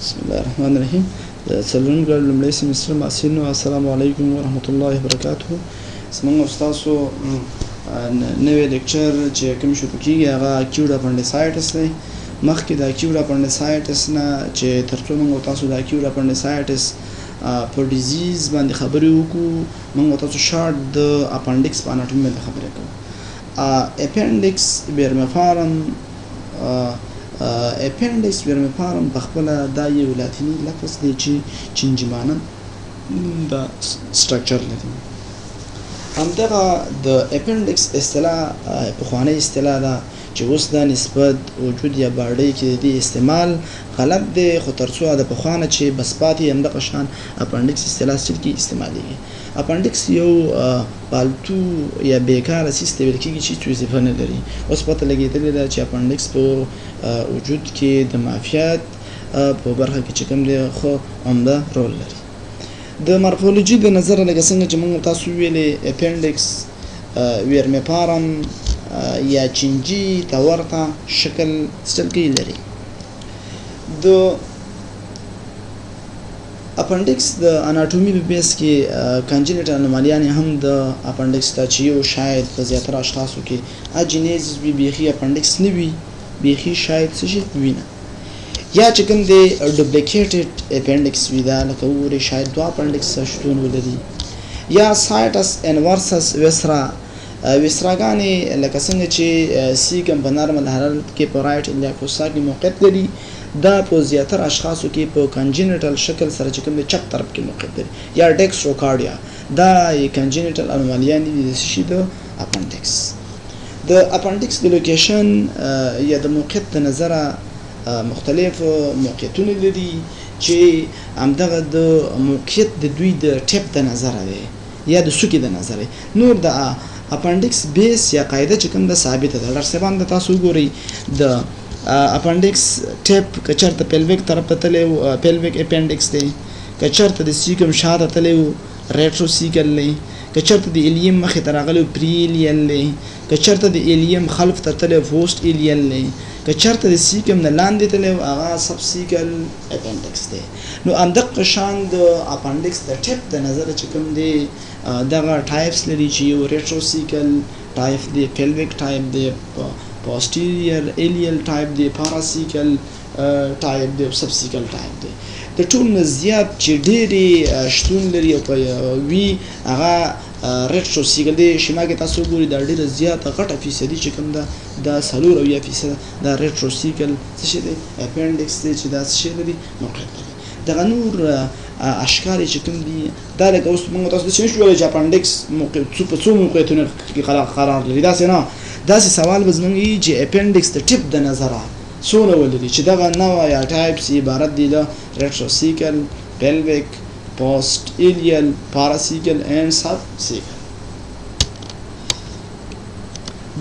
بسم الله الرحمن الرحیم د څلورم ګراد لومړی سمستر محصلینو السلام علیکم ورحمت الله وبرکاته زمونږ او ستاسو نوې لیکچر چې کوم شروع کیږي هغه کیوډ اپنډیسایټس دی مخکې د کیوډ اپنډیسایټس نه چې تر څو موږ او تاسو د کیوډ اپنډیسایټس په ډیزیز باندې خبرې وکړو موږ او تاسو شارټ د اپنډکس په اناټومي باندې خبرې کوو اپنډکس بیرمفارم اپنډیس ورمیپارم په خپله دا یو لاتینی لفظ دی چی چینجی معنی دا سټرکچر لري. همدغه د اپنډیکس اصطلاح پخوانۍ اصطلاح ده چی اوس دا نسبت وجود یا باډی کی د دی استعمال غلط دی خو تر څو د پخوا نه چی بس پاتی همدغه شان اپنډیکس اصطلاح سټیل کی استعمالیږي. اپنډیکس یو پالتو یا بیکاره څیز ته ویل کیږي چې هیڅ وظیفه نه لري. اوس پته لګیدلې ده چې اپنډکس په وجود کې د معافیت په برخه کې چې کوم دی خو عمده رول لري. د مارفولوژي د نظره لکه څنګه چې موږ تاسو ویلې اپنډکس ویرمیپارم یا چینجي ته ورته شکل څټل کوي لري. د اپنډکس د اناتومي په بیس کې کنجنټل انومالیانې هم د اپنډکس ته چې یو شاید په زیاتره اشخاصو کې اجینیز وی بیخي اپنډکس نه وي بیخي شاید څه شي وینه یا چې کوم دی ډوپلیکیټډ اپنډکس وي دا لکه وګورئ شاید دوه اپنډکس شتون ولري یا سایټس انورسس ویسرا ویسراګانې لکه څنګه چې سیګم په نرمل حرارت کې په رایټ الیاکوسا کې موقعیت لري، دا په زیاتره اشخاصو کې په کنجینیټل شکل سره چې کوم دی چپ طرف کې موقعیت لري یا ډیکسټروکارډیا دا یې کنجینیټل انومالیانې دي د څه شي د اپنډکس د اپنډکس د لوکیشن یا د موقعیت د نظره مختلف موقعیتونه لري چې همدغه د موقعیت د دوی د ټیپ د نظره دی. یا د څوکې د نظره نور د اپنډکس بیس یا قاعده چې کوم د ثابته ده ډاکټر صاحبان د تاسو وګورئ د اپنډکس ټیپ که چېرته پیلویک طرف ته تللی و پیلویک اپنډکس دی که چېرته د سیکم شاته تللی و ریټرو سیکل دی که چېرته د الیم مخې ته راغلی و پري الین دی که چېرته د الیم خلف ته تللی و فوسټ الین دی که چېرته د سیکم نه لاندې تللی و هغه سب سیکل اپنډکس دی نو همدقه شان د اپنډکس د ټیپ د نظر چې کوم دی دغه ټایپس لري چې یو ریټروسیکل ټایپ دی پیلویک ټایپ دی پوسټیریر الیل ټایپ دی پاراسیکل ټایپ دی او سبسیکل ټایپ دی د ټول نه زیات چې ډېری شتون لري او په وی هغه ریټرو سیګل دی شما کې تاسو ګوري دا ډېره زیاته غټه فیصدي چې کوم ده دا سلور او یا فیصد دا ریټرو سیګل څه شي دی اپنډکس دی چې دا څه شي لري موقعیت لري دغه نور اشکار چې کوم دي دا لکه اوس موږ تاسو ته نشو ویلی چې اپنډکس موقع څو په څو موقعیتونو کې قرار لري داسې نه داسې سوال به زموږ وي چې اپنډکس د ټیپ د نظره څونه ولري چې دغه نوع یا ټایپس عبارت دي له ریټروسیکل پیلویک پوسټ ایلیل پاراسیکل اینډ سب سیکل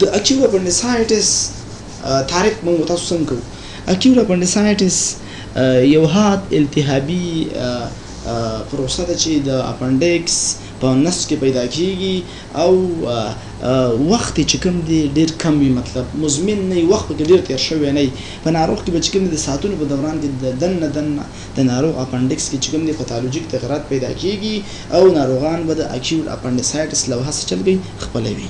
د اکیوټ اپنډیسایټس طارق مونږ تاسو سم کو اکیور اپنډیسایټس یو هاد التهابی پروسه ده چې د اپنډیکس په نسج کې پیدا کیږي او وخت یې چې کوم دی ډیر کم وي مطلب مزمن نه وي وخت پکې ډیر تیر شوی نه وي په ناروغ کې به چې کوم دی د ساعتونو په دوران کې د دننه دننه د ناروغ اپنډیکس کې چې کوم دی پتالوژیک تغیرات پیدا کیږي او ناروغان به د اکیور اپنډیسایټس لوهسه چلګۍ خپلوي.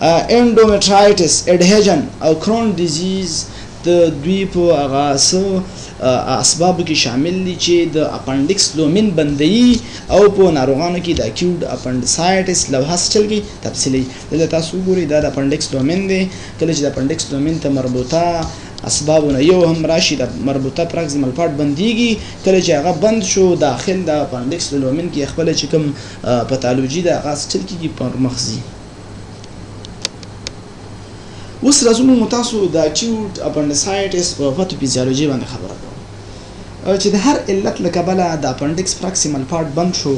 اینډومټرایټس، اډهیژن او کرون ډیزیز د دوی په هغه څه اسبابو کې شامل دي چې د اپنډکس لومین بندوي او په ناروغانو کې د اکیوډ اپنډسایټس له وحه چل کوي تفصیلي دلته تاسو وګورئ دا د اپنډکس لومین دی کله چې د اپنډکس لومین ته مربوطه اسبابو نه یو هم راشي د مربوطه پراکسیمل پارټ بندیږي کله چې هغه بند شو داخل د اپنډکس لومین کې خپل چې کوم پاتالوجي د هغه چل کیږي پر مخ ځي اوس راځو موږ تاسو د اکیوټ اپنډیسایټس په پاتوفیزیولوژي باندې خبره کوو چې د هر علت له کبله د اپنډکس پراکسیمل پارت بند شو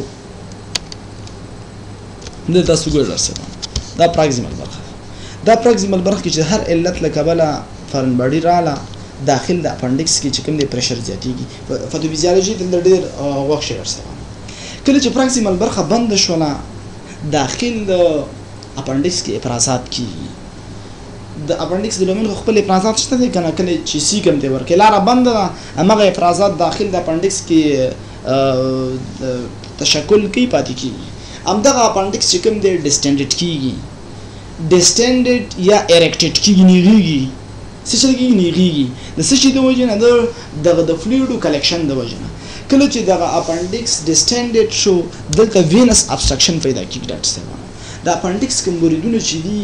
د تاسو ګور درسه دا پراکسیمل برخه دا پراکسیمل برخه کې چې هر علت له کبله فرن باډي رااله داخل د اپنډکس کې چې کوم د پرشر زیاتیږي پاتوفیزیولوژي د ډېر وخت شي درسه کله چې پراکسیمل برخه بند شوله داخل د اپنډکس کې افرازات کیږي د اپنډکس د لومن خپل افرازات شته دي کنه کله چې سیګم دی ورکه لاره بند ده هغه افرازات داخل د اپنډکس کې تشکل کوي پاتې کیږي همدغه اپنډکس چې کوم دی ډیسټنډډ کیږي ډیسټنډډ یا اریکټډ کیږي نیږي څه چل کیږي نیغیږي د څه شي د وجه نه دغه د فلویډو کلیکشن د وجه نه کله چې دغه اپنډکس ډیسټینډډ شو دلته وینس ابسټرکشن پیدا کیږي ډاکټر صاحبانو د اپنډکس کوم وریدونه چې دي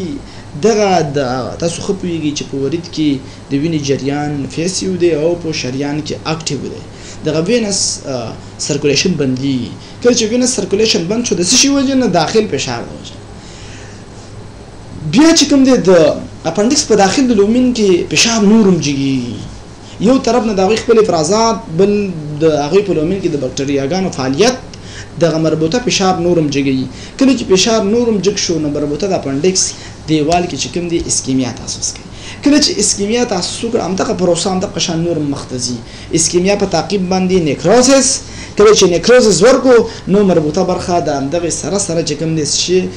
دغه د تاسو خو پوهیږي چې په ورید کې د وینې جریان فیسیو دی او په شریان کې اکټیو دی دغه وینس سرکولیشن بندي کله چې وینس سرکولیشن بند شو د څه شي وجه نه داخل فشار د وجه بیا چې کوم دی د اپنډکس په داخل د لومین کې پیشاب نورم جګیږي یو طرف نه د هغوی خپل افرازات بل د هغوی په لومین کې د بکټریاګانو فعالیت دغه مربوطه پیشاب نورم جګیږي کله چې پیشاب نورم جګ شو نو مربوطه د اپنډکس دیوال کې چې کوم دی اسکیمیا تاسوس کوي کله چې اسکیمیا تاسو وکړه همدغه پروسه همدغه شان نور مخ ته ځي اسکیمیا په تعقیب باندې نیکروزس کله چې نیکروزس ورکو نو مربوطه برخه د همدغه سره سره چې کوم دي شي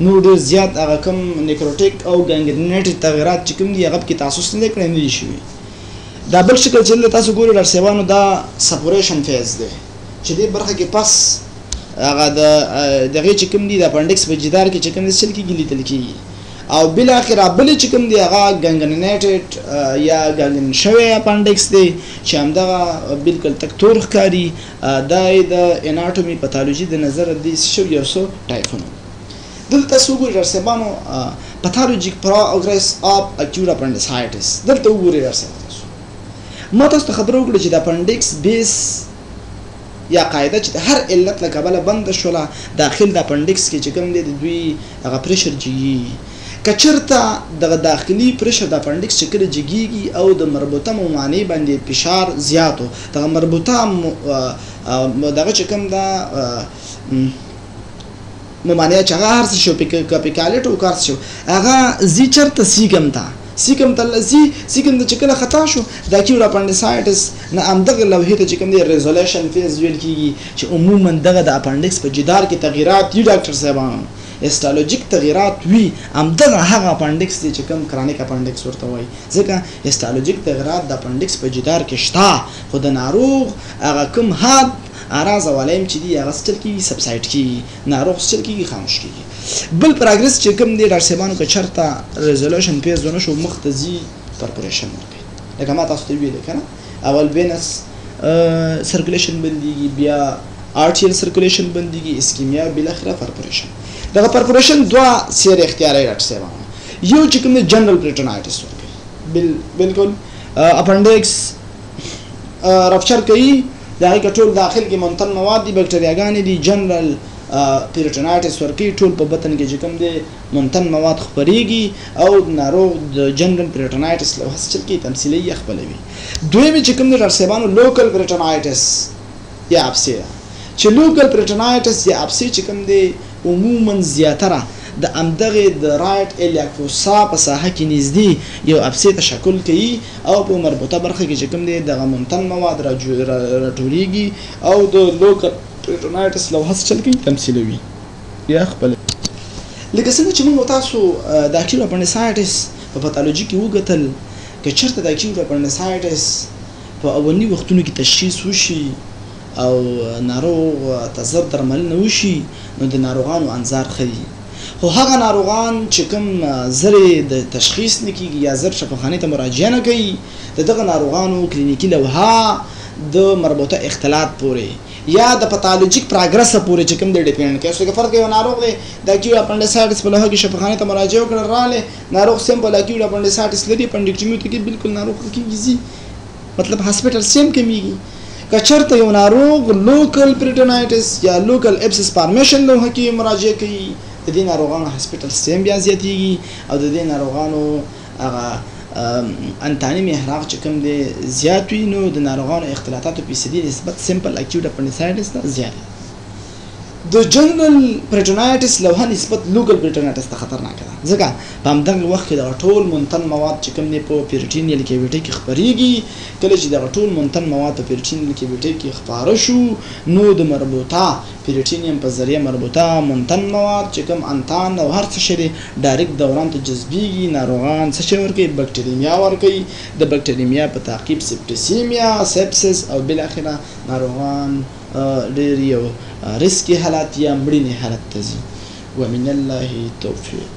نور ډېر زیات هغه کوم نیکروټیک او ګانګرینیټي تغیرات چې کوم دي هغه پکې تاسوس نه دی کړی نه دي شوي دا بل شکل چې دلته تاسو ګورئ ډارسیوانو دا سپوریشن فیز دی چې دې برخه کې پس هغه د دغه چې کوم دي د اپنډکس په جدار کې چې کوم دي سل کېږي لیدل کېږي او بل اخر بل چې کوم دی هغه ګنګننیټډ یا ګنګن شوی اپنډکس دی چې همدغه بالکل تک تور ښکاری دا یې د اناټومي پتالوژي د نظره دي شو یو څو ټایپونه دلته تاسو وګورئ ډارسیبانو پتالوژیک پرا او ګریس اپ اکیوټ اپنډیسایټس دلته وګورئ ډارسیبانو ما تاسو ته خبره وکړه چې د اپنډکس بیس یا قاعده چې د هر علت له کبله بند شوله داخل د اپنډکس کې چې کوم دی د دوی هغه پریشر چې که چرته دغه داخلی پرشر د اپنډکس چې کله جګیږي او د مربوطه ممانعې باندې فشار زیات و دغه مربوطه دغه چې کوم دا ممانعه چې هغه هرڅه شو کپیکالیټ او کارڅ شو هغه زی چرته سیکم ته سیکم ته لزی سیکم ته چې کله خطا شو د اکیور اپنډیسایټس نه همدغه لوحې ته چې کوم دی ریزولیشن فیز ویل کیږي چې عموما دغه د اپنډکس په جدار کې تغیرات دي ډاکټر صاحبانو هیسټالوجیک تغیرات وي همدغه هغه اپنډکس دی چې کوم کرانیک اپنډکس ورته وایي ځکه هیسټالوجیک تغیرات د اپنډکس په جدار کې شته خو د ناروغ هغه کوم حد اراز او علائم چې دی هغه سټل کیږي سبسایډ کیږي ناروغ سټل کیږي خاموش کیږي بل پروګرس چې کوم دی ډاکټر صاحبانو که چرته ریزولوشن پیز ونه شو مخ ته ځي پرپوریشن ورکوي لکه ما تاسو ته ویل کنه اول وینس سرکولیشن بنديږي بیا آرټیل سرکولیشن بنديږي اسکیمیا بل اخره پرپوریشن دغه پرپوریشن دوا سیر اختیاري ډاکټر صاحب یو چې کوم جنرال پریټنایټس ورکړي بل بالکل اپنډکس رپچر کوي دا غي ټول داخل کې منتن مواد دي بکټریاګانې دي جنرال پیرټنایټس ورکی ټول په بطن کې چې کوم دی ممتن مواد خپرېږي او ناروغ د جنرل پرېټنایټس له هسې چل کې تمثیلي یا خپله وي. دویمې چې کوم د ډاکټر صاحبانو لوکل پرېټنایټس یا اپسې ده چې لوکل پرېټنایټس یا اپسې چې کوم دی عموماً زیاتره د همدغې د رایټ ایلیا فوسا په ساحه کې نږدې یو اپسې تشکل کوي او په مربوطه برخه کې چې کوم دی دغه ممتن مواد راټولېږي او د لوکل پرېټنایټس له هسې چل کې تمثیلوي. بیا خپل لکه څنګه چې موږ تاسو د اکیو اپنډیسایټس په پاتولوژي کې وګتل که چرته د اکیو اپنډیسایټس په اولنی وختونو کې تشخیص وشي او ناروغ ته زر درملنه وشي نو د ناروغانو انظار ښه وي خو هغه ناروغان چې کوم زر د تشخیص نه کیږي یا زر شفاخانه ته مراجعه نه کوي د دغه ناروغانو کلینیکي لوحه د مربوطه اختلاط پورې یا د پتالوجیک پراګرس پورې چې کوم دی ډیپینډ کوي اوس لکه فرض کړئ یو ناروغ دی د اکیوډ اپنډیسایټس په لوحه کې شفاخانه ته مراجعه وکړه راغلی ناروغ سیم په اکیوډ اپنډیسایټس لري اپنډیکټومي ته کې بالکل ناروغ ښه کېږي ځي مطلب هاسپټل سیم کمیږي که چېرته یو ناروغ لوکل پریټونایټس یا لوکل اپسس فارمیشن لوحه کې مراجعه کوي د دې ناروغانو هاسپټل سیم بیا زیاتېږي او د دې ناروغانو هغه انتاني محراق چې کوم دی زیات وي نو د ناروغانو اختلاطاتو فیصدي نسبت سمپل اکیوټ اپنډیسایټس ته زیات دی د جنرال پریټونایټس له نسبت لوګل پریټونایټس ته خطرناک ده ځکه په همدغه وخت کې د ټول منتن مواد چې کوم دی په پیریټینیل کیویټي کې خبريږي کله چې د ټول منتن مواد په پیریټینیل کیویټي کې خبره شو نو د مربوطه پریټینیم په ذریعه مربوطه منتن مواد چې کوم انتان او هر څه شی دی ډاریکت دوران ته جذبیږي ناروغان څه شی ورکوي بکټریمیا ورکوي د بکټریمیا په تعقیب سپټیسیمیا سیپسیس او بالاخره ناروغان ډیر یو ریسکي حالات یا مړینې حالت ته ځي ومن الله توفیق.